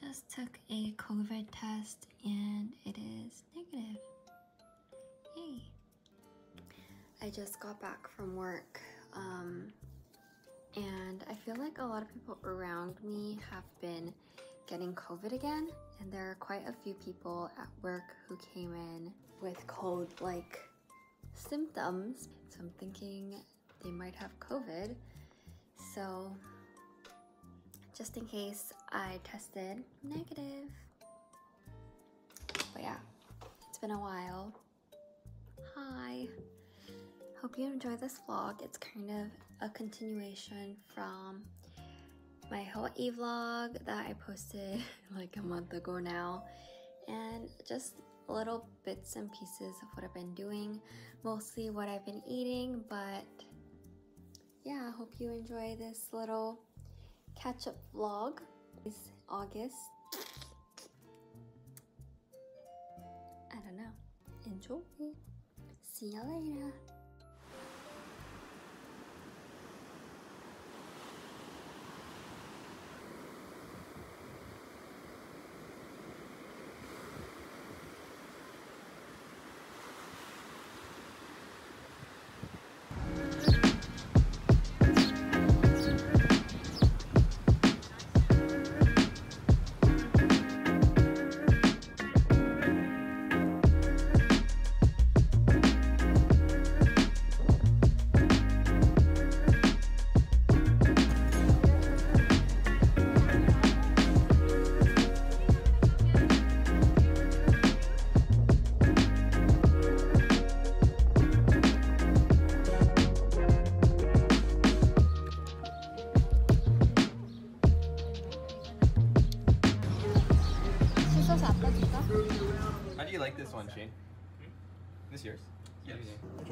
just took a COVID test and it is negative. Yay. I just got back from work um, and I feel like a lot of people around me have been getting COVID again and there are quite a few people at work who came in with cold like symptoms. So I'm thinking they might have COVID. So just in case I tested negative. But yeah, it's been a while. Hi. Hope you enjoy this vlog. It's kind of a continuation from my Hawaii vlog that I posted like a month ago now. And just little bits and pieces of what I've been doing, mostly what I've been eating, but yeah, I hope you enjoy this little catch up vlog. It's August. I don't know. Enjoy. See you later. Do you like this one, Shane? Hmm? This yours? Yes.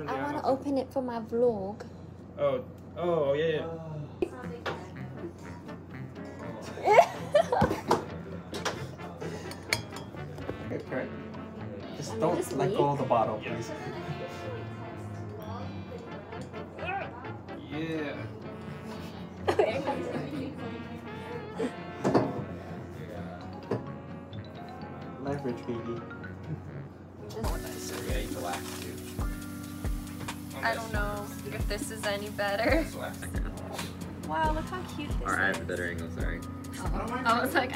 I want to open it for my vlog. Oh, oh, yeah, yeah. Okay. Just don't just let go of the bottle, Yeah. please. Yeah. Leverage, baby. I don't know if this is any better. Wow, look how cute this Alright, I have is. a better angle, sorry. Oh, I was like,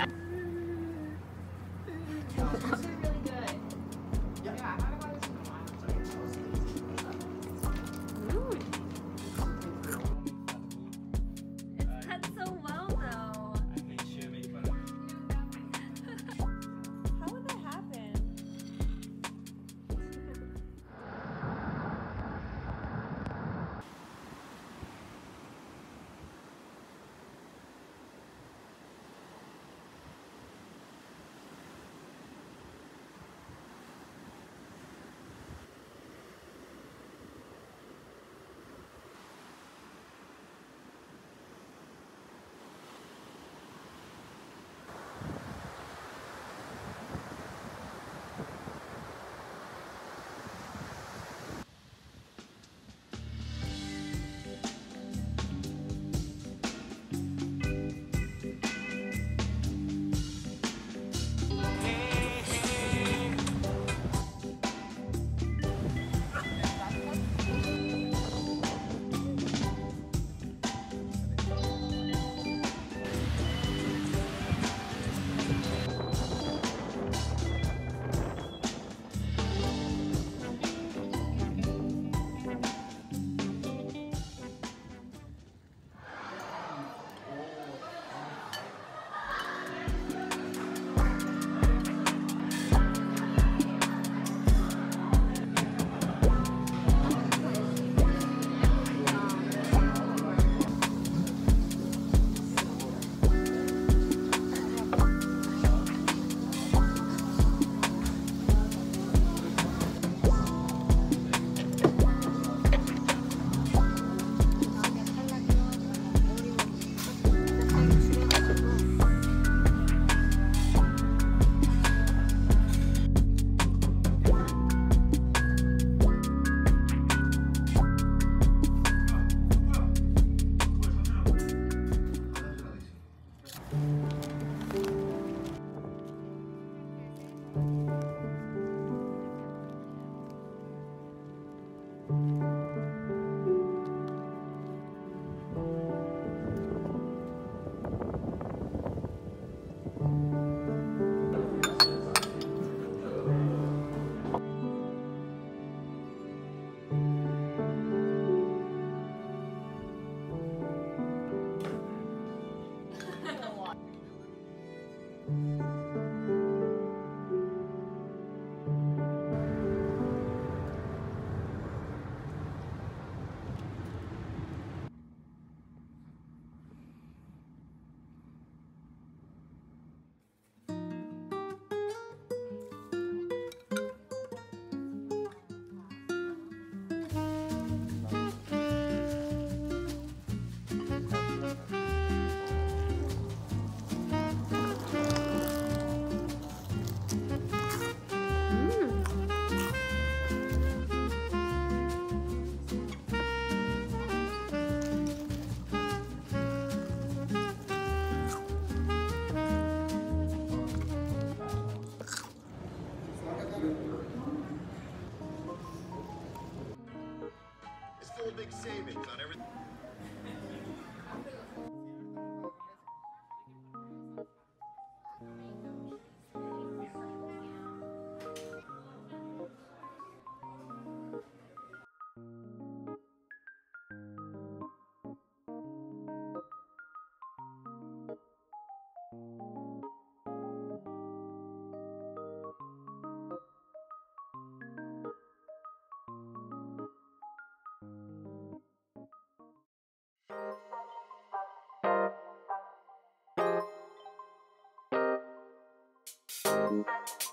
you.